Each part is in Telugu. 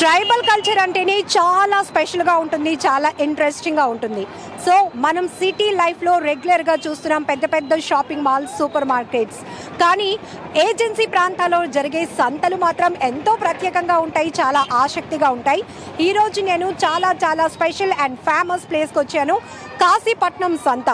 ట్రైబల్ కల్చర్ అంటేనే చాలా స్పెషల్గా ఉంటుంది చాలా ఇంట్రెస్టింగ్గా ఉంటుంది. సో మనం సిటీ లైఫ్లో రెగ్యులర్గా చూస్తున్నాం పెద్ద పెద్ద షాపింగ్ మాల్స్ సూపర్ మార్కెట్స్. కానీ ఏజెన్సీ ప్రాంతాల్లో జరిగే సంతలు మాత్రం ఎంతో ప్రత్యేకంగా ఉంటాయి చాలా ఆసక్తిగా ఉంటాయి. ఈరోజు నేను చాలా చాలా స్పెషల్ అండ్ ఫేమస్ ప్లేస్కి వచ్చాను కాశీపట్నం సంత.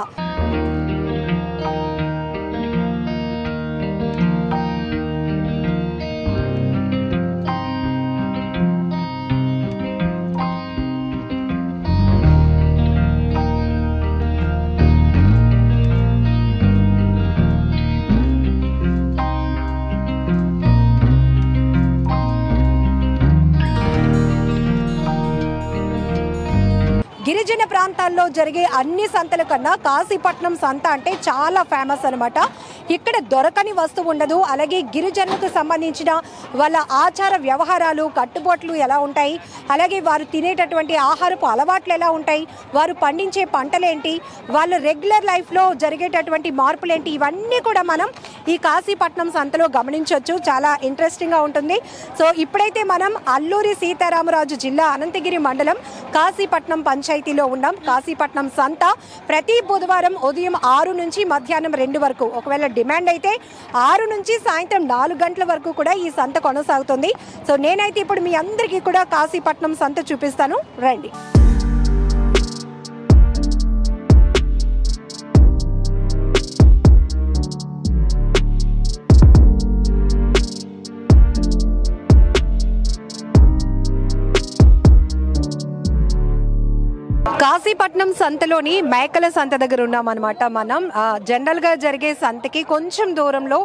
గిరిజన ప్రాంతాల్లో జరిగే అన్ని సంతల కన్నా కాశీపట్నం సంత అంటే చాలా ఫేమస్ అనమాట ఇక్కడ దొరకని వస్తువు ఉండదు. అలాగే గిరిజనులకు సంబంధించిన వాళ్ళ ఆచార వ్యవహారాలు కట్టుబాట్లు ఎలా ఉంటాయి? అలాగే వారు తినేటటువంటి ఆహారపు అలవాట్లు ఎలా ఉంటాయి? వారు పండించే పంటలేంటి? వాళ్ళ రెగ్యులర్ లైఫ్లో జరిగేటటువంటి మార్పులేంటి? ఇవన్నీ కూడా మనం ఈ కాశీపట్నం సంతలో గమనించవచ్చు చాలా ఇంట్రెస్టింగ్గా ఉంటుంది. సో ఇప్పుడైతే మనం అల్లూరి సీతారామరాజు జిల్లా అనంతగిరి మండలం కాశీపట్నం పంచాయతీ పంచాయతీలో ఉన్నాం. కాశీపట్నం సంత ప్రతి బుధవారం ఉదయం ఆరు నుంచి మధ్యాహ్నం రెండు వరకు. ఒకవేళ డిమాండ్ అయితే ఆరు నుంచి సాయంత్రం నాలుగు గంటల వరకు కూడా ఈ సంత కొనసాగుతుంది. సో నేనైతే ఇప్పుడు మీ అందరికీ కూడా కాశీపట్నం సంత చూపిస్తాను. రండి. కాశీపట్నం సంతలోని మేకల సంత దగ్గర ఉన్నాం అనమాట మనం. జనరల్గా జనరల్గా జరిగే సంతకి కొంచెం దూరంలో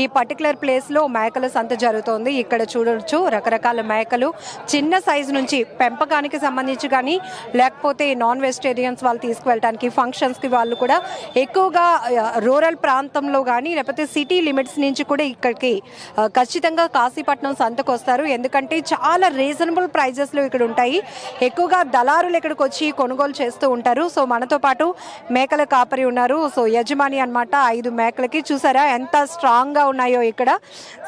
ఈ పర్టికులర్ ప్లేస్లో మేకల సంత జరుగుతోంది. ఇక్కడ చూడొచ్చు రకరకాల మేకలు. చిన్న సైజు నుంచి పెంపకానికి సంబంధించి కానీ లేకపోతే నాన్ వెజిటేరియన్స్ వాళ్ళు తీసుకువెళ్ళడానికి ఫంక్షన్స్కి వాళ్ళు కూడా ఎక్కువగా రూరల్ ప్రాంతంలో కానీ లేకపోతే సిటీ లిమిట్స్ నుంచి కూడా ఇక్కడికి ఖచ్చితంగా కాశీపట్నం సంతకు వస్తారు. ఎందుకంటే చాలా రీజనబుల్ ప్రైజెస్లో ఇక్కడ ఉంటాయి. ఎక్కువగా దళారులు ఇక్కడికి వచ్చి కొనుగోలు చేస్తూ ఉంటారు. సో మనతో పాటు మేకల కాపరి ఉన్నారు. సో యజమాని అన్నమాట ఐదు మేకలకి. చూసారా ఎంత స్ట్రాంగ్గా ఉన్నాయో ఇక్కడ.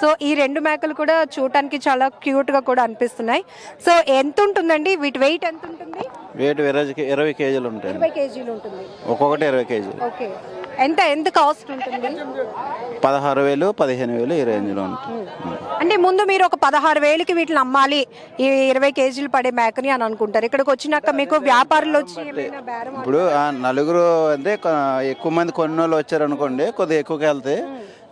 సో ఈ రెండు మేకలు కూడా చూడటానికి చాలా క్యూట్గా కూడా అనిపిస్తున్నాయి. సో ఎంత ఉంటుందండి? వీటి వెయిట్ ఎంత ఉంటుంది? వెయిట్ ఇరవై ఇరవై కేజీలు ఉంటాయి ఇరవై కేజీలు ఉంటుంది. ఒక్కొక్కటి ఇరవై కేజీలు. ఓకే. ఎంత ఎంత కాస్ట్ ఉంటుంది? పదహారు వేలు పదిహేను వేలు ఈ రేంజ్లో అంటే ముందు మీరు ఒక పదహారు వేలకి వీటిని అమ్మాలి ఈ ఇరవై కేజీలు పడే మేకని అని అనుకుంటారు. ఇక్కడికి వచ్చినాక మీకు వ్యాపారులు వచ్చి ఏమైనా బేరం ఇప్పుడు ఆ నలుగురు అంటే ఎక్కువ మంది కొన్ని వాళ్ళు వచ్చారు అనుకోండి కొద్దిగా ఎక్కువకి వెళ్తాయి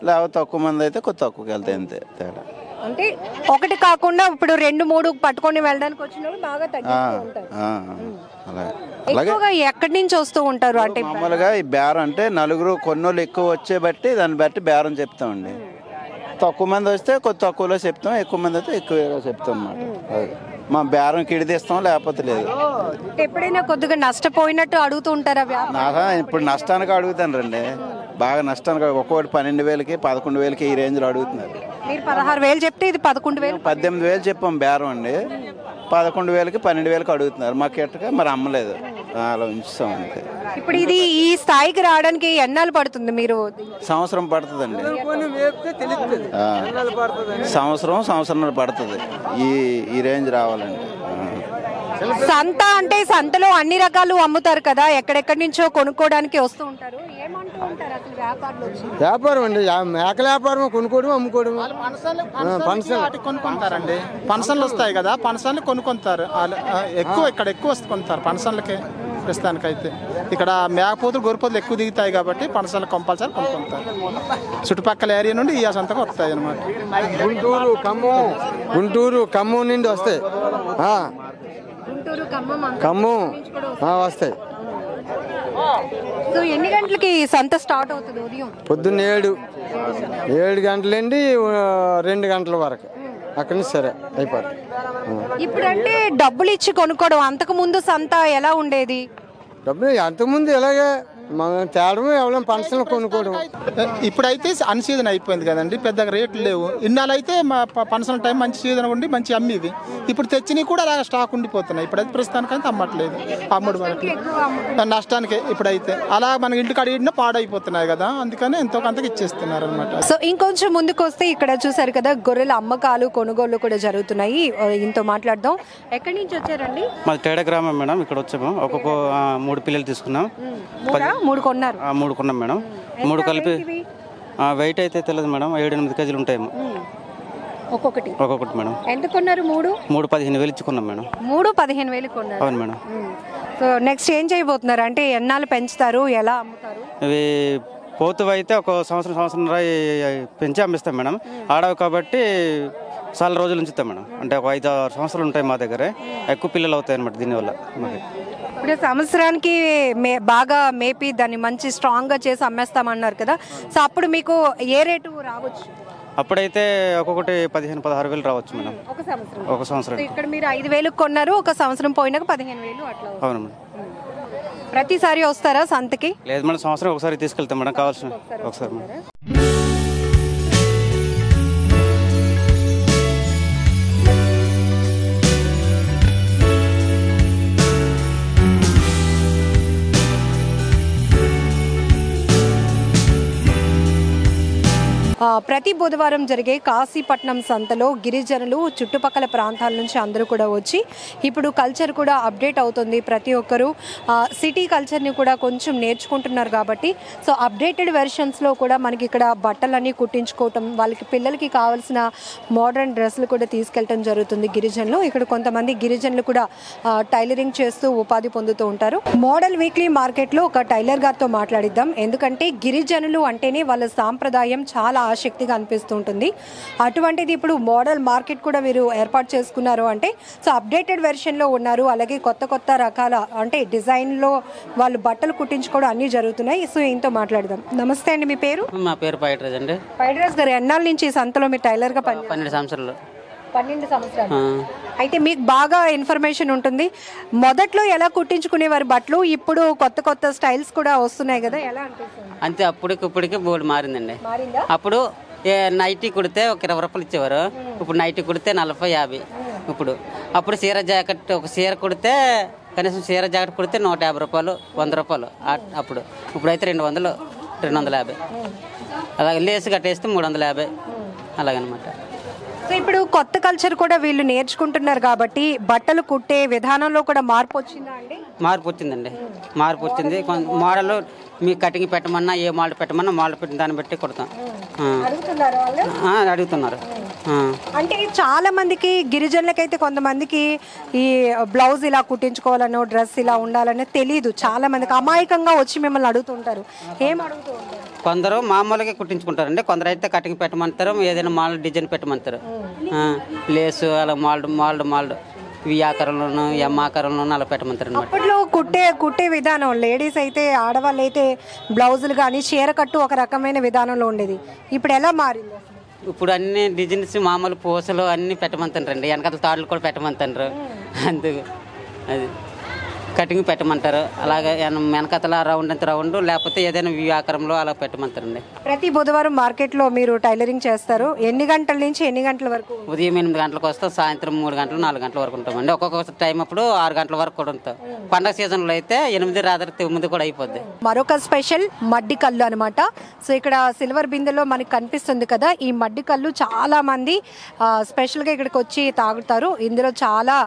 లేకపోతే తక్కువ మంది అయితే కొద్ది తక్కువకి వెళ్తాయి అంతే తేడా. అంటే ఒకటి కాకుండా ఇప్పుడు రెండు మూడు పట్టుకొని వెళ్ళడానికి వచ్చినప్పుడు బాగా తగ్గిస్తూ ఉంటారు. ఆ, అలాగే అలాగే. ఎక్కువగా ఎక్కడి నుంచి వస్తూ ఉంటారు అంటే మామూలుగా ఈ బేరం అంటే నలుగురు కొన్నోళ్ళు ఎక్కువ వచ్చే బట్టి దాన్ని బట్టి బేరం చెప్తామండి. తక్కువ మంది వస్తే కొద్ది తక్కువలో చెప్తాం ఎక్కువ మంది అయితే ఎక్కువగా చెప్తాం అన్నమాట. అది. మా బేరం కిడిదిస్తాం లేకపోతే లేదు. అంటే ఎప్పుడైనా కొద్దిగా నష్టపోయినట్టు అడుగుతూ ఉంటారా వ్యాపారం? ఇప్పుడు నష్టానికి అడుగుతాను రండి. బాగా నష్టానికి ఒక్కొక్కటి పన్నెండు వేలకి పదకొండు వేలకి ఈ రేంజ్లో అడుగుతున్నారు. మీరు పదహారు వేలు చెప్తే ఇది పదకొండు వేలు? పద్దెనిమిది వేలు చెప్పాం బేరం అండి. పదకొండు వేలకి పన్నెండు వేలకి అడుగుతున్నారు. మాకు ఎట్టగా మరి అమ్మలేదు. అలా ఉంచుతాం అంతే. ఇప్పుడు ఇది ఈ స్థాయికి రావడానికి ఎన్నాళ్ళు పడుతుంది మీరు? సంవత్సరం పడుతుందండి. సంవత్సరం సంవత్సరం పడుతుంది. ఈ ఈ రేంజ్ రావాలండి. సంత అంటే సంతలో అన్ని రకాలు అమ్ముతారు కదా. ఎక్కడెక్కడి నుంచో కొనుక్కోవడానికి వస్తూ ఉంటారు. వ్యాపారం అండి. మేకల వ్యాపారం కొనుక్కోవడం అమ్ముకోవడం ఫంక్షన్ వాటికి కొనుక్కుంటారండి. పనసన్లు వస్తాయి కదా పనసన్లు కొనుక్కుంటారు. ఎక్కువ ఇక్కడ ఎక్కువ వస్తు కొంటారు పనసన్లకి ప్రస్తుతానికైతే. ఇక్కడ మేకపోతులు గొరిపోతులు ఎక్కువ దిగుతాయి కాబట్టి పనసన్లు కంపల్సరీ కొనుక్కుంటారు. చుట్టుపక్కల ఏరియా నుండి ఈ సంతకు వస్తాయి అనమాట గుంటూరు ఖమ్మం. గుంటూరు ఖమ్మం నుండి వస్తాయి. ఆ, గుంటూరు ఖమ్మం వస్తాయి. సో ఎన్ని గంటలకి సంత స్టార్ట్ అవుతుంది ఉదయం? పొద్దున్న ఏడు. ఏడు గంటల నుండి ఆ, రెండు గంటల వరకు. అక్కడి నుంచి సరే అయిపోతుంది. ఇప్పుడంటే డబ్బులు ఇచ్చి కొనుక్కోవడం అంతకు ముందు సంత ఎలా ఉండేది? డబ్బులు అంతకుముందు ఇలాగే మనం ఎవరైనా కొనుక్కోవడం. ఇప్పుడైతే అన్ సీజన్ అయిపోయింది కదండి పెద్దగా రేట్లు లేవు. ఇన్నాళ్ళు అయితే మా పనసల టైం మంచి సీజన్ ఉండి మంచి అమ్మివి ఇప్పుడు తెచ్చినవి కూడా అలాగ స్టాక్ ఉండిపోతున్నాయి. ఇప్పుడైతే ప్రస్తుతానికైతే అమ్మట్లేదు. అమ్ముడు మనకి నష్టానికి ఇప్పుడైతే. అలా మన ఇంటికి అడిగినా పాడైపోతున్నాయి కదా అందుకని ఎంతో కొంతకి ఇచ్చేస్తున్నారు అనమాట సో ఇంకొంచెం ముందుకు వస్తే ఇక్కడ చూసారు కదా గొర్రెల అమ్మకాలు కొనుగోళ్ళు కూడా జరుగుతున్నాయి. ఈయనతో మాట్లాడదాం. ఎక్కడి నుంచి వచ్చారండి? మాది తేడా గ్రామం మేడం ఇక్కడ వచ్చాము. ఒక్కొక్క మూడు పిల్లలు తీసుకున్నాం. మూడా కొన్నారు. మూడు కొన్నాం మేడం. మూడు కలిపి? వెయిట్ అయితే తెలియదు మేడం. ఏడు ఎనిమిది కేజీలు ఉంటాయేమో. ఒక్కొక్కటి. ఒక్కొక్కటి మేడం. ఎంత కొన్నారు మూడు? మూడు పదిహేను వేలు ఇచ్చి కొన్నాం మేడం. మూడు పదిహేను వేలు కొన్నారు. అవును మేడం. సో నెక్స్ట్ ఏం చేయబోతున్నారు? అంటే ఎన్నాళ్ళు పెంచుతారు? ఎలా అమ్ముతారు? ఇవి పోతువి అయితే ఒక సంవత్సరం సంవత్సరం పెంచి అమ్మిస్తాం మేడం. ఆడవి కాబట్టి చాలా రోజులు ఉంచుతాం మేడం. అంటే ఒక ఐదు ఆరు సంవత్సరాలు ఉంటాయి మా దగ్గర. ఎక్కువ పిల్లలు అవుతాయి అనమాట దీనివల్ల. ఇప్పుడు సంవత్సరానికి మే బాగా మేపి దాన్ని మంచి స్ట్రాంగ్గా చేసి అమ్మేస్తామన్నారు కదా. సో అప్పుడు మీకు ఏ రేటు రావచ్చు? అప్పుడైతే ఒక్కొక్కటి పదిహేను పదహారు వేలు రావచ్చు మేడం. ఒక సంవత్సరం. ఒక సంవత్సరం. సో ఇక్కడ మీరు ఐదు వేలు కొన్నారు ఒక సంవత్సరం పోయినాక పదిహేను వేలు అట్లా. అవును మేడం. ప్రతిసారి వస్తారా సంతకి? లేదు మేడం సంవత్సరం ఒకసారి తీసుకెళ్తాం మేడం కావాల్సిన ఒకసారి మేడం. ప్రతి బుధవారం జరిగే కాశీపట్నం సంతలో గిరిజనులు చుట్టుపక్కల ప్రాంతాల నుంచి అందరూ కూడా వచ్చి ఇప్పుడు కల్చర్ కూడా అప్డేట్ అవుతుంది. ప్రతి ఒక్కరూ సిటీ కల్చర్ని కూడా కొంచెం నేర్చుకుంటున్నారు కాబట్టి సో అప్డేటెడ్ వెర్షన్స్లో కూడా మనకి ఇక్కడ బట్టలన్నీ కుట్టించుకోవటం వాళ్ళకి పిల్లలకి కావాల్సిన మోడర్న్ డ్రెస్సులు కూడా తీసుకెళ్ళటం జరుగుతుంది గిరిజనులు. ఇక్కడ కొంతమంది గిరిజనులు కూడా టైలరింగ్ చేస్తూ ఉపాధి పొందుతూ ఉంటారు. మోడల్ వీక్లీ మార్కెట్లో ఒక టైలర్ గారితో మాట్లాడిద్దాం. ఎందుకంటే గిరిజనులు అంటేనే వాళ్ళ సాంప్రదాయం చాలా ఆసక్తిగా అనిపిస్తూ ఉంటుంది అటువంటిది ఇప్పుడు మోడల్ మార్కెట్ కూడా వీరు ఏర్పాటు చేసుకున్నారు అంటే సో అప్డేటెడ్ వెర్షన్లో ఉన్నారు. అలాగే కొత్త కొత్త రకాల అంటే డిజైన్లో వాళ్ళు బట్టలు కుట్టించుకోవడం అన్నీ జరుగుతున్నాయి. సో ఈయనతో మాట్లాడదాం. నమస్తే అండి మీ పేరు? మా పేరు పైట్రాజ్ అండి. పైడ్రాజ్ గారు ఎన్నాళ్ళ నుంచి ఈ సంతలో మీరు టైలర్గా పని పన్నెండు సంవత్సరాలు. పన్నెండు సంవత్సరాలు. అయితే మీకు బాగా ఇన్ఫర్మేషన్ ఉంటుంది. మొదట్లో ఎలా కుట్టించుకునేవారు బట్టలు ఇప్పుడు కొత్త కొత్త స్టైల్స్ కూడా వస్తున్నాయి కదా ఎలా అనిపిస్తుంది? అంతే అప్పటికి ఇప్పటికి బోర్డు మారిందండి. మారిందా? అప్పుడు ఏ నైటీ కుడితే ఒక ఇరవై రూపాయలు ఇచ్చేవారు. ఇప్పుడు నైటీ కుడితే నలభై యాభై ఇప్పుడు. అప్పుడు చీర జాకెట్ ఒక చీర కుడితే కనీసం చీర జాకెట్ కుడితే నూట యాభై రూపాయలు వంద రూపాయలు ఆ- అప్పుడు. ఇప్పుడైతే రెండు వందలు రెండు వందల యాభై. అలాగే లేసు కట్టేస్తే మూడు వందల యాభై. అలాగనమాట. సో ఇప్పుడు కొత్త కల్చర్ కూడా వీళ్ళు నేర్చుకుంటున్నారు కాబట్టి బట్టలు కుట్టే విధానంలో కూడా మార్పు వచ్చిందా అండి? మార్పు వచ్చిందండి. మార్పు వచ్చింది. మోడల్ మీ కటింగ్ పెట్టమన్నా ఏ మోడల్ పెట్టమన్నా మోడల్ పెట్టిన దాన్ని బట్టి కుడతాం. అడుగుతున్నారు వాళ్ళు? ఆ, అడుగుతున్నారు. ఆ. అంటే చాలా మందికి గిరిజనులకైతే కొంతమందికి ఈ బ్లౌజ్ ఇలా కుట్టించుకోవాలనో డ్రెస్ ఇలా ఉండాలనో తెలియదు చాలా మందికి అమాయకంగా వచ్చి మిమ్మల్ని అడుగుతుంటారు. ఏం అడుగుతూ ఉంటారు? కొందరు మామూలుగా కుట్టించుకుంటారండి కొందరు అయితే కటింగ్ పెట్టమంటారు ఏదైనా మోడల్ డిజైన్ పెట్టమంటారు. లేసు అలా మాల్డ్ మాల్డ్ మాల్డ్. ఈ ఆకారంలోను ఎం ఆకారంలోను అలా పెట్టమంటారు అనమాట అప్పట్లో కుట్టే కుట్టే విధానం లేడీస్ అయితే ఆడవాళ్ళు అయితే బ్లౌజులు కానీ చీర కట్టు ఒక రకమైన విధానంలో ఉండేది. ఇప్పుడు ఎలా మారింది? ఇప్పుడు అన్ని డిజైన్స్ మామూలు పూసలు అన్ని పెట్టమంటారండి వెనకాల తాడులు కూడా పెట్టమంటారు అందుకు అది. కటింగ్ పెట్టమంటారు. అలాగే వెనకాతల రౌండ్ అంత రౌండ్ లేకపోతే ఏదైనా వ్యూ ఆకారంలో అలా పెట్టమంటారండి. ప్రతి బుధవారం మార్కెట్లో మీరు టైలరింగ్ చేస్తారు. ఎన్ని గంటల నుంచి ఎన్ని గంటల వరకు? ఉదయం ఎనిమిది గంటలకు వస్తాం సాయంత్రం మూడు గంటలు నాలుగు గంటల వరకు ఉంటామండి. ఒక్కొక్క టైం అప్పుడు ఆరు గంటల వరకు కూడా ఉంటాం. పండగ సీజన్లో అయితే ఎనిమిది రాత్రి తొమ్మిది కూడా అయిపోద్ది. మరొక స్పెషల్ మడ్డి కళ్ళు అనమాట సో ఇక్కడ సిల్వర్ బిందెలో మనకి కనిపిస్తుంది కదా ఈ మడ్డి కళ్ళు చాలా మంది స్పెషల్గా ఇక్కడికి వచ్చి తాగుతారు. ఇందులో చాలా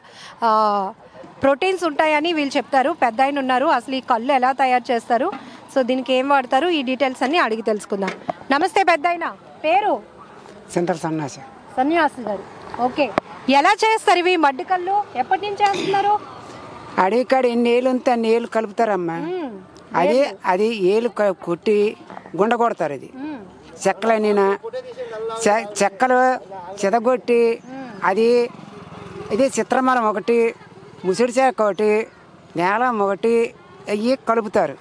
ప్రోటీన్స్ ఉంటాయని వీళ్ళు చెప్తారు. పెద్ద ఆయన ఉన్నారు. అసలు ఈ కళ్ళు ఎలా తయారు చేస్తారు? సో దీనికి ఏం వాడతారు? ఈ డీటెయిల్స్ అన్ని అడిగి తెలుసుకుందాం. నమస్తే పెద్ద ఆయన పేరు? సెంటర్ సన్నాసి సన్యాసి గారు. ఓకే. ఎలా చేస్తారు ఇవి? మడ్డి కళ్ళు ఎప్పటి నుంచి చేస్తున్నారు అడవి కాడ ఎన్ని ఏళ్ళు ఉంటే అన్ని ఏళ్ళు కలుపుతారమ్మా. అది అది ఏలు కొట్టి గుండ కొడతారు అది చెక్కలనినా చె- చెక్కలు చెదగొట్టి అది ఇది చిత్రమలం ఒకటి. ముసిడి చెక్క ఒకటి నేలం ఒకటి అవి కలుపుతారు.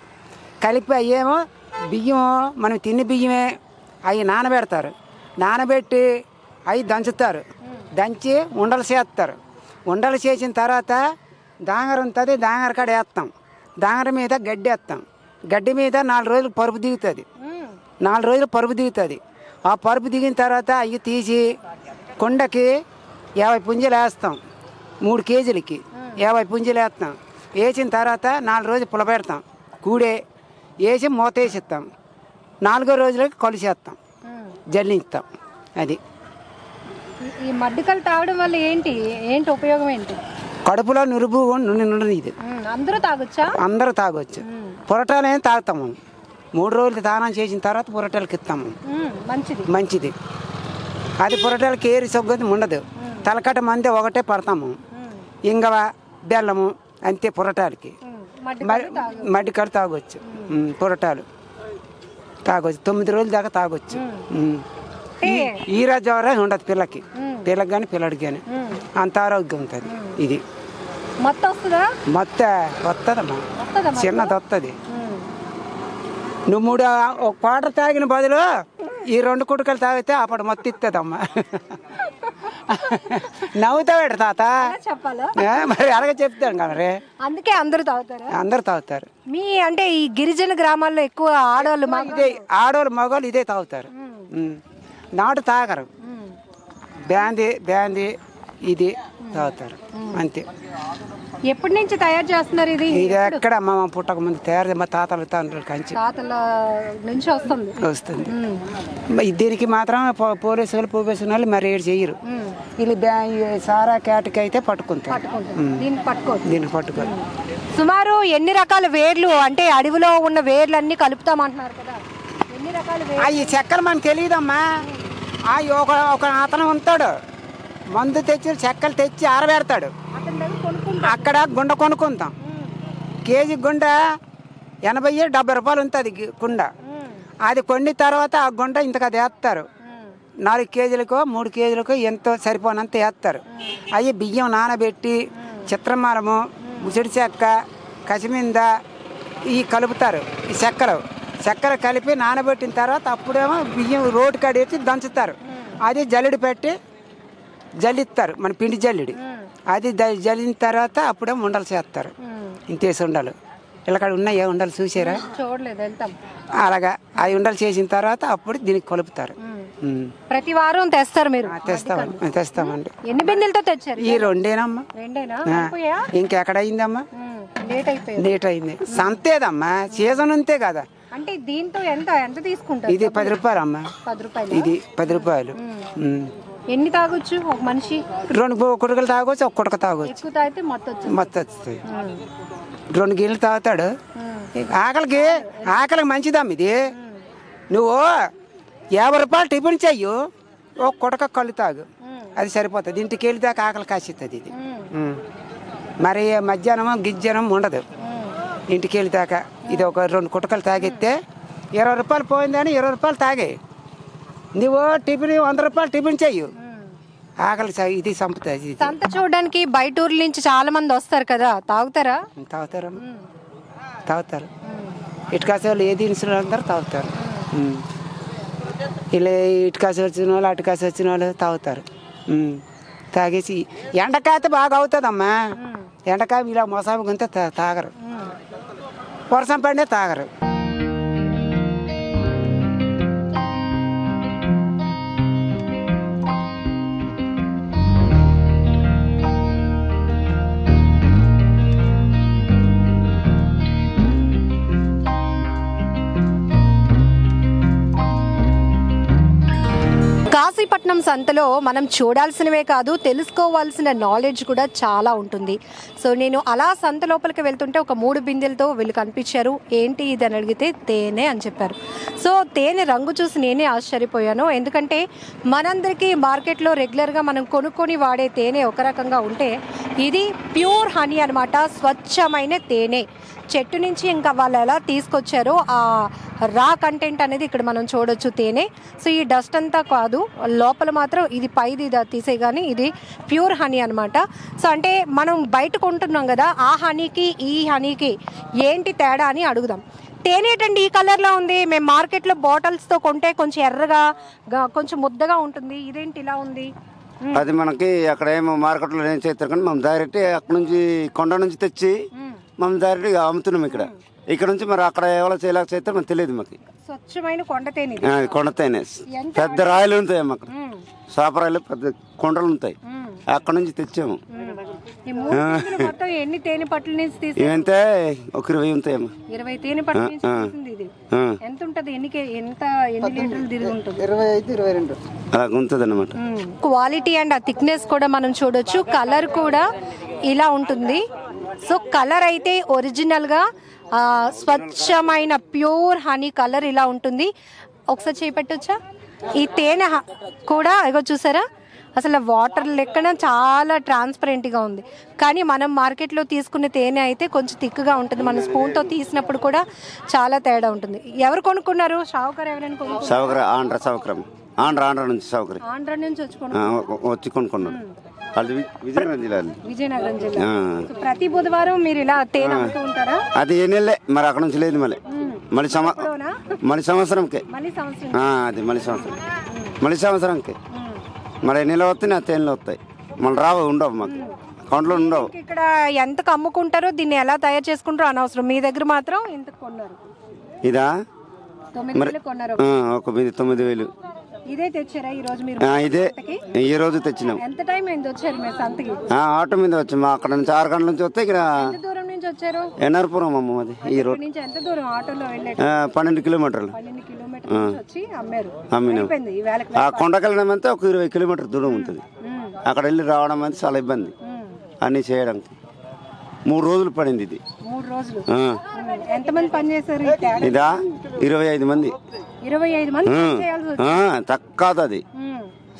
కలిపి అయ్యేమో బియ్యం మనం తిన్న బియ్యమే అవి నానబెడతారు. నానబెట్టి అవి దంచుతారు. దంచి ఉండలు చేస్తారు. ఉండలు చేసిన తర్వాత దాంగర ఉంటుంది దాంగర కాడ వేస్తాం. దాంగర మీద గడ్డి వేస్తాం. గడ్డి మీద నాలుగు రోజులు పరుపు దిగుతుంది. నాలుగు రోజులు పరుపు దిగుతుంది. ఆ పరుపు దిగిన తర్వాత అవి తీసి కుండకి యాభై పుంజలు వేస్తాం. మూడు కేజీలకి. యాభై పుంజలు వేస్తాం. వేసిన తర్వాత నాలుగు రోజులు పులబెడతాం కూడే వేసి మూత వేసిస్తాం. నాలుగో రోజులకి కొలిసేస్తాం జల్లిస్తాం. అది. ఈ- మడ్డికలు తాగడం వల్ల ఏంటి? ఏంటి ఉపయోగం ఏంటి? కడుపులో నురుగు నుండి నుండి ఇది. అందరూ తాగొచ్చా? అందరూ తాగొచ్చు. పొరటాలు తాగుతాము. మూడు రోజులు దానం చేసిన తర్వాత పొరటాలకి ఇస్తాము. మంచిది. మంచిది. అది పొరటాలకి ఏరి సొగ్గది ఉండదు తలకట మంది ఒకటే పడతాము. ఇంగవ బెల్లము అంతే పొరటాలకి. మడ్డి మడ్డికాడు తాగొచ్చు. పొరటాలు తాగొచ్చు. తొమ్మిది రోజుల దాకా తాగొచ్చు. ఈరా జ్వరం ఉండదు పిల్లకి. పిల్లకి కానీ పిల్లడికి కానీ అంత ఆరోగ్యం ఉంటుంది ఇది. మొత్తం వస్తుందా? మొత్తం వస్తుందమ్మా వస్తుందా చిన్నది వస్తుంది నువ్వు మూడు ఒక క్వార్టర్ తాగిన బదులు ఈ రెండు కుటుకలు తాగితే అప్పుడు మొత్తం ఇస్తుందమ్మా నవ్వుతావాడు తాత. మరి అలాగే చెప్తాను కదా రే అందుకే అందరూ తాగుతారా? అందరు తాగుతారు. మీ అంటే ఈ గిరిజన గ్రామాల్లో ఎక్కువ ఆడవాళ్ళు ఇదే ఆడవాళ్ళు మగవాళ్ళు ఇదే తాగుతారు. నాటు తాగరు. బ్యాంది బ్యాంది ఇది తాగుతారు. అంతే. ఎప్పటి నుంచి తయారు చేస్తున్నారు ఇది? ఇది ఎక్కడ మా పుట్టక ముందు తయారు మా తాతలు తండ్రులు కంచి. తాతల నుంచి వస్తుంది. వస్తుంది. దీనికి మాత్రం పోలీసు వాళ్ళు పోలీసు వాళ్ళు మరి ఏడు చెయ్యరు వీళ్ళు సారా కేటకి అయితే పట్టుకుంటారు. దీన్ని పట్టుకోరు. సుమారు ఎన్ని రకాల వేర్లు అంటే అడవిలో ఉన్న వేర్లన్నీ కలుపుతామంటున్నారు కదా. ఎన్ని రకాల ఈ చెక్కలు మనకు తెలియదమ్మా. ఒక ఒక అతను ఉంటాడు. మందు తెచ్చి చెక్కలు తెచ్చి ఆరబెడతాడు. అక్కడ గుండ కొనుక్కుంటాం కేజీ గుండ ఎనభై డెబ్బై రూపాయలు ఉంటుంది గుండ. అది కొన్ని తర్వాత ఆ గుండ ఇంతకు అది వేస్తారు. నాలుగు కేజీలకో మూడు కేజీలకో ఎంతో సరిపోనంత వేస్తారు. అవి బియ్యం నానబెట్టి చిత్రమాలము ముసిడి చెక్క కసిమింద ఈ కలుపుతారు ఈ చెక్కలు. చక్కెర కలిపి నానబెట్టిన తర్వాత అప్పుడేమో బియ్యం రోడ్డు కడేసి దంచుతారు. అది జల్లెడు పెట్టి జల్లిస్తారు మన పిండి జల్లిడి. అది జల్లిన తర్వాత అప్పుడే ఉండలు చేస్తారు. ఇంతేసి ఉండలు. ఇలాకాడ ఉన్నాయా ఉండలు చూసారా? చూడలేదు వెళ్తాం. అలాగా అవి ఉండలు చేసిన తర్వాత అప్పుడు దీనికి కలుపుతారు. ప్రతి వారం తెస్తారు మీరు. తెస్తామండి తెస్తామండి. ఎన్ని బిందెలతో తెచ్చారు? ఈ రెండేనమ్మా. ఇంకెక్కడ అయిందమ్మా లేట్ అయిపోయింది. లేట్ అయింది. సంతేదమ్మా సీజన్ ఉంతే కదా. అంటే దీంతో ఎంత ఎంత తీసుకుంటారు ఇది పది రూపాయలు అమ్మా పది రూపాయలు? ఇది పది రూపాయలు. ఎన్ని తాగొచ్చు? ఒక మనిషి? రెండు కుడకలు తాగొచ్చు ఒక కుడక తాగొచ్చు. ఎక్కువ తాగితే మొత్తం వస్తుంది రెండు గిన్నెలు తాగుతాడు. ఆకలికి ఆకలికి మంచిదమ్మ ఇది. నువ్వు యాభై రూపాయలు టిఫిన్ చెయ్యు ఒక కుడక కళ్ళు తాగు. అది సరిపోతుంది. ఇంటికి వెళ్ళి దాకా ఆకలి కాసిస్తుంది ఇది. మరి మధ్యాహ్నం గిజ్జనం ఉండదు. ఇంటికి వెళ్ళి దాకా ఇది ఒక రెండు కుటకలు తాగిస్తే ఇరవై రూపాయలు పోయిందని ఇరవై రూపాయలు తాగే. నువ్వు టిఫిన్ వంద రూపాయలు టిఫిన్ చెయ్యు. ఆకలి ఇది ఇది. సంత చూడడానికి బయట ఊర్ల నుంచి చాలా మంది వస్తారు కదా తాగుతారా? తాగుతారమ్మా తాగుతారు. ఇటుకాసే వాళ్ళు ఏ దినుసులు అందరూ తాగుతారు. ఇలా ఇటుకాసి వచ్చిన వాళ్ళు అటుకాసి వచ్చిన వాళ్ళు తాగుతారు. తాగేసి ఎండకాయ అయితే బాగా అవుతుందమ్మా. ఎండకాయ ఇలా మొసాబు గుంతే తా- తాగరు. వర్షం పడితే తాగరు. విశాఖపట్నం సంతలో మనం చూడాల్సినవే కాదు తెలుసుకోవాల్సిన నాలెడ్జ్ కూడా చాలా ఉంటుంది. సో నేను అలా సంత లోపలికి వెళ్తుంటే ఒక మూడు బిందెలతో వీళ్ళు కనిపించారు. ఏంటి ఇది అని అడిగితే తేనె అని చెప్పారు. సో తేనె రంగు చూసి నేనే ఆశ్చర్యపోయాను. ఎందుకంటే మనందరికీ మార్కెట్లో రెగ్యులర్గా మనం కొనుక్కొని వాడే తేనె ఒక రకంగా ఉంటే ఇది ప్యూర్ హనీ అన్నమాట స్వచ్ఛమైన తేనె. చెట్టు నుంచి ఇంకా వాళ్ళు ఎలా తీసుకొచ్చారో ఆ రా కంటెంట్ అనేది ఇక్కడ మనం చూడొచ్చు తేనె. సో ఈ డస్ట్ అంతా కాదు లోపల మాత్రం ఇది పైది తీసే కానీ ఇది ప్యూర్ హనీ అన్నమాట. సో అంటే మనం బయట కొంటున్నాం కదా ఆ హనీకి ఈ హనీకి ఏంటి తేడా అని అడుగుదాం. తేనె ఏంటండి ఈ కలర్లో ఉంది. మేము మార్కెట్లో బాటిల్స్తో కొంటే కొంచెం ఎర్రగా కొంచెం ముద్దగా ఉంటుంది. ఇదేంటి ఇలా ఉంది? అది మనకి అక్కడ ఏమో మార్కెట్లో ఏం చేస్తారు కానీ మనం డైరెక్ట్ అక్కడ నుంచి కొండ నుంచి తెచ్చి మనం డైరెక్ట్ అమ్ముతున్నాం ఇక్కడ. ఇక్కడ నుంచి మరి అక్కడ ఎవరో చేయలేక చేస్తే మనకు తెలియదు మాకు. స్వచ్ఛమైన కొండ తేనె ఇది. ఆ, కొండతేనే ఎంత పెద్ద రాయలు ఉంటాయి అమ్మ అక్కడ మ్మ్. సాపరాయలు పెద్ద కొండలు ఉంటాయి. అక్కడ నుంచి తెచ్చాము. ఈ మూడు కేజీలు మొత్తం ఎన్ని తేనె పట్ల నుంచి తీసి ఇవంతే ఒక ఇరవై ఉంటాయమ్మా. ఇరవై తేనె పట్ల నుంచి ఆ. తీసింది ఇది. ఆ, ఎంత ఉంటది? ఎన్ని కే- ఎంత ఎన్ని లీటర్లు తిరిగి ఉంటుంది? అలా ఉంటుంది అన్నమాట క్వాలిటీ అండ్ ఆ థిక్నెస్ కూడా మనం చూడొచ్చు. కలర్ కూడా ఇలా ఉంటుంది. సో కలర్ అయితే ఒరిజినల్గా స్వచ్ఛమైన ప్యూర్ హనీ కలర్ ఇలా ఉంటుంది. ఒకసారి చేపట్టొచ్చా? ఈ తేనె కూడా ఇగో చూసారా? అసలు వాటర్ లెక్కన చాలా ట్రాన్స్పరెంట్గా ఉంది. కానీ మనం మార్కెట్లో తీసుకునే తేనె అయితే కొంచెం థిక్గా ఉంటుంది. మన స్పూన్తో తీసినప్పుడు కూడా చాలా తేడా ఉంటుంది. ఎవరు కొనుక్కున్నారు? షావుకర్ ఎవరైనా కొనుక్కున్నారు? ఆంధ్ర సౌకర్యం ఆంధ్ర ఆంధ్ర నుంచి సౌకర్యం ఆంధ్ర నుంచి వచ్చి వచ్చి కొనుక్కున్నాడు అది విజయనగరం జిల్లా. విజయనగరం జిల్లా. సో ప్రతి బుధవారం మీరు ఇలా తేనె అమ్ముతూ ఉంటారా? అది ఏ నెలలే మరి అక్కడ నుంచి లేదు మళ్ళీ. మళ్ళీ? మళ్ళీ సంవత్సరంకే. మళ్ళీ సంవత్సరం. ఆ, అది మళ్ళీ సంవత్సరం మళ్ళీ సంవత్సరంకి. మళ్ళీ నెల వస్తాయి నా తేనెలు వస్తాయి. మళ్ళీ రావు ఉండవు మాకు. అకౌంట్లో ఉండవు. ఇక్కడ ఎంతకు అమ్ముకుంటారో దీన్ని ఎలా తయారు చేసుకుంటారో అనవసరం. మీ దగ్గర మాత్రం ఇంతకు కొన్నారు? ఇదా? తొమ్మిది వేలు కొన్నారు. ఆ, ఒక మీద తొమ్మిది వేలు. ఇదే తెచ్చారా ఈ రోజు మీరు ఇదే? ఈ రోజు తెచ్చినాం. ఎంత టైం అయింది వచ్చారు మీరు సంతకి? ఆ, ఆటో మీద వచ్చాము అక్కడ నుంచి ఆరు గంటల నుంచి వస్తే ఇక్కడ దూరం నుంచి వచ్చారు? ఎన్ఆర్పురం అమ్మ అది ఈ ఇక్కడ రోడ్. నుంచి? ఎంత దూరం ఆటోలో వెళ్ళే ఆ, పన్నెండు కిలోమీటర్లు. పన్నెండు కిలోమీటర్ల నుంచి వచ్చి అమ్మారు. అమ్మినాం. ఆ కొండకెళ్ళడం అంతా ఒక ఇరవై కిలోమీటర్ దూరం ఉంటుంది. అక్కడ వెళ్ళి రావడం అంతా చాలా ఇబ్బంది. అన్నీ చేయడానికి మూడు రోజులు పడింది ఇది. మూడు రోజులు. ఆ, ఉమ్. ఎంతమంది పని చేశారు ఈ ట్యాగ్? ఇదా? ఇరవై ఐదు మంది. ఇరవై ఐదు మంది తక్కువ అది.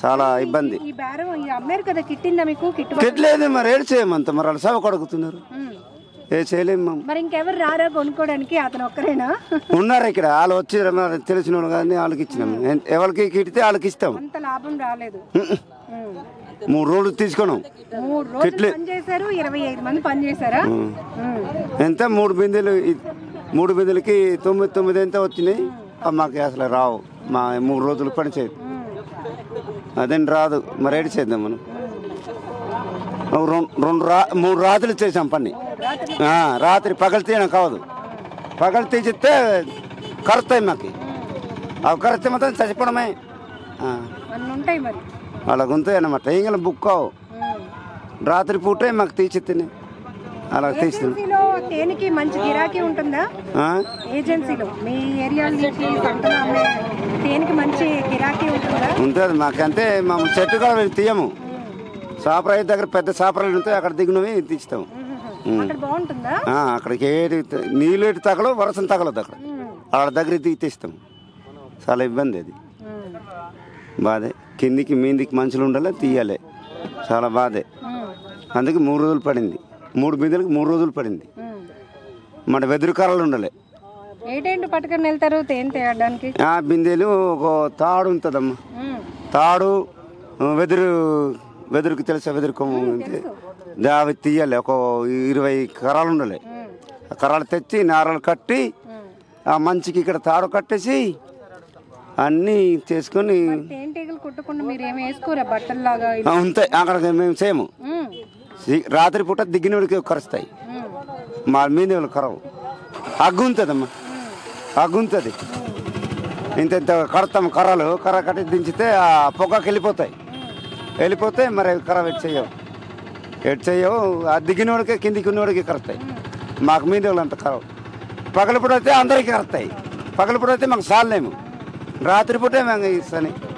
చాలా ఇబ్బంది. ఈ బేరం ఈ అమ్మారు కదా కిట్టిందా మీకు? కిట్టుబాటు కెట్లేదు మరి ఏడు చేయమంత మరి వాళ్ళు సేవ కొడుకుతున్నారు. ఏ చేయలేము మరి ఇంకెవరు రారా కొనుక్కోవడానికి? అతను ఒక్కరేనా? ఉన్నారు ఇక్కడ వాళ్ళు వచ్చి మరి తెలిసిన వాళ్ళు కానీ వాళ్ళకి ఇచ్చినాము ఎవరికి కిడితే వాళ్ళకి ఇస్తాం. అంత లాభం రాలేదు. మూడు రోజులు తీసుకున్నాం. మూడు రోజులు పని చేశారు ఇరవై ఐదు మంది పని చేశారా. ఎంత? మూడు బిందెలు మూడు బిందెలకి తొమ్మిది తొమ్మిది ఎంత వచ్చినాయి? మాకు అసలు రావు. మా మూడు రోజులు పని చేయదు అదేం రాదు. మరి ఏడు చేద్దాం మనం. రెండు రెండు రా మూడు రాత్రులు చేసాం పని. రాత్రి పగలు తీయడం కావదు. పగలు తీసిస్తే కరుతాయి మాకు. అవి కరిస్తే మాత్రం చచ్చిపోవడమే. అన్ని ఉంటాయి మరి. అలా గుంతాయి అన్నమాట ఇంకా బుక్. రాత్రి పూటే మాకు తీసి తిని. అలా తేనెకి మంచి గిరాకీ ఉంటుందా? ఏజెన్సీలో మీ ఏరియా నుంచి తేనెకి మంచి గిరాకీ ఉంటుందా? ఉంటుంది. మాకంటే మేము చెట్టు కూడా వెళ్ళి తీయము. సాపరాయి దగ్గర పెద్ద సాపరాలు ఉంటాయి. అక్కడ దిగినవి తీస్తాము. అక్కడికి త- నీళ్ళు ఎటు తగలవు వర్షం తగలదు అక్కడ. ఆడ దగ్గర దిగి తీస్తాం చాలా ఇబ్బంది అది. బాధే. కిందికి మీందికి మనుషులు ఉండాలి తీయాలి. చాలా బాధే. అందుకే మూడు రోజులు పడింది. మూడు బిందెలకు మూడు రోజులు పడింది. మన వెదురు కర్రలు ఉండాలి. ఏటేంటి పట్టుకొని వెళ్తారు? తేనె తేయడానికి? ఆ బిందెలు ఒక తాడు ఉంటుందమ్మా. తాడు వెదురు వెదురుకి తెలుసా వెదురు కొమ్ము ఉంది. దా- అవి తీయాలి. ఒక ఇరవై కర్రలు ఉండాలి. ఆ కర్రలు తెచ్చి నారలు కట్టి ఆ మంచికి ఇక్కడ తాడు కట్టేసి అన్నీ చేసుకొని ఉంటాయి. అక్కడ మేము చేయము రాత్రిపూట దిగినోడికి కరుస్తాయి. మా మీద వాళ్ళు కరవు. అగ్గు ఉంటుందమ్మా ఇంత ఇంత కడతాం కర్రలు. కర్ర కట్టి దించితే ఆ పొగకి వెళ్ళిపోతాయి. వెళ్ళిపోతే మరి కర్ర ఎటు చేయవు ఎట్ చేయవు ఆ దిగినోడికే కిందికి ఉన్నోడికి కరుస్తాయి. మాకు మీద వాళ్ళు అంత కరవు. పగలపూట అయితే అందరికీ కరుస్తాయి. పగలపూట అయితే మాకు సాలేము రాత్రిపూటే మేము ఇస్తాను.